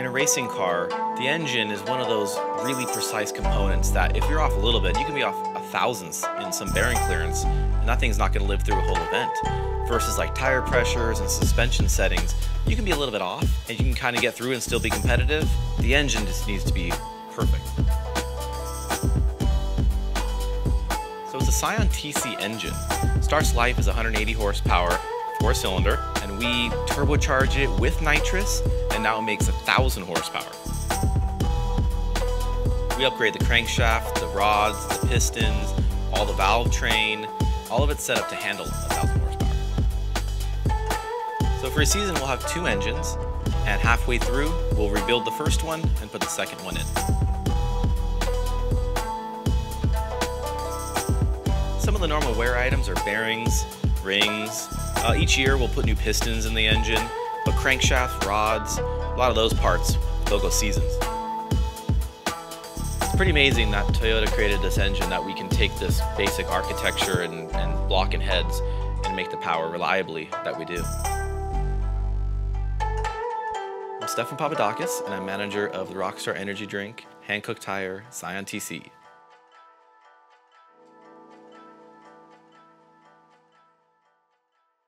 In a racing car, the engine is one of those really precise components that if you're off a little bit, you can be off a thousandths in some bearing clearance, and that thing's not going to live through a whole event. Versus like tire pressures and suspension settings, you can be a little bit off, and you can kind of get through and still be competitive. The engine just needs to be perfect. So it's a Scion TC engine. Starts life as 180 horsepower, four cylinder, and we turbocharge it with nitrous, and now it makes a thousand horsepower. We upgrade the crankshaft, the rods, the pistons, all the valve train, all of it's set up to handle a thousand horsepower. So for a season, we'll have two engines, and halfway through, we'll rebuild the first one and put the second one in. Some of the normal wear items are bearings, rings, uh, each year we'll put new pistons in the engine, but crankshaft, rods, a lot of those parts, they'll go seasons. It's pretty amazing that Toyota created this engine that we can take this basic architecture and, and block and heads and make the power reliably that we do. I'm Stephan Papadakis, and I'm manager of the Rockstar Energy Drink, Hankook Tire, Scion TC.